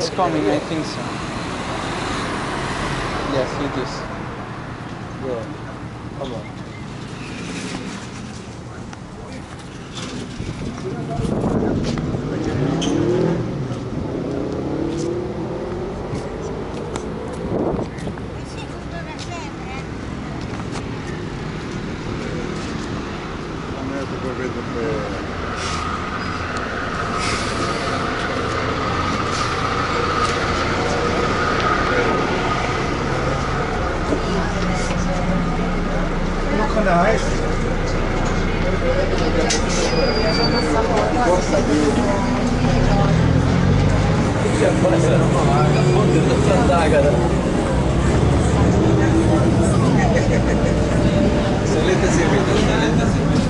is coming, I think so. Yes, it is. Yeah. Come on. A me to vedete Look canais. Excelente servido, excelente servido.